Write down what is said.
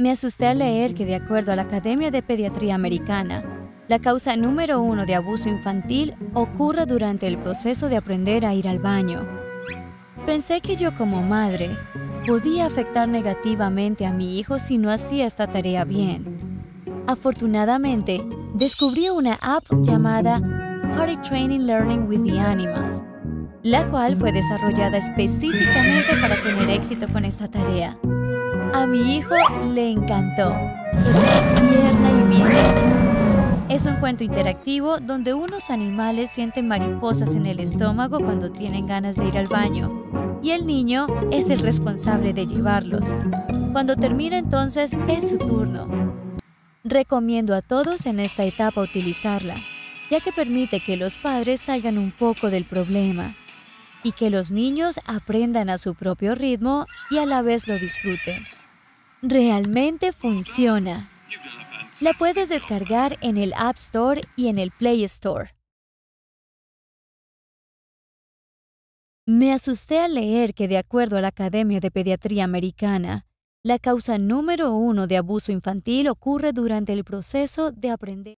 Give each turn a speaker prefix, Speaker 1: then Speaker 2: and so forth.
Speaker 1: Me asusté al leer que, de acuerdo a la Academia de Pediatría Americana, la causa número uno de abuso infantil ocurre durante el proceso de aprender a ir al baño. Pensé que yo como madre podía afectar negativamente a mi hijo si no hacía esta tarea bien. Afortunadamente, descubrí una app llamada Party Training Learning with the Animals, la cual fue desarrollada específicamente para tener éxito con esta tarea. A mi hijo le encantó. Es tierna y bien hecha. Es un cuento interactivo donde unos animales sienten mariposas en el estómago cuando tienen ganas de ir al baño y el niño es el responsable de llevarlos. Cuando termina entonces es su turno. Recomiendo a todos en esta etapa utilizarla, ya que permite que los padres salgan un poco del problema y que los niños aprendan a su propio ritmo y a la vez lo disfruten. Realmente funciona. La puedes descargar en el App Store y en el Play Store. Me asusté al leer que, de acuerdo a la Academia de Pediatría Americana, la causa número uno de abuso infantil ocurre durante el proceso de aprender.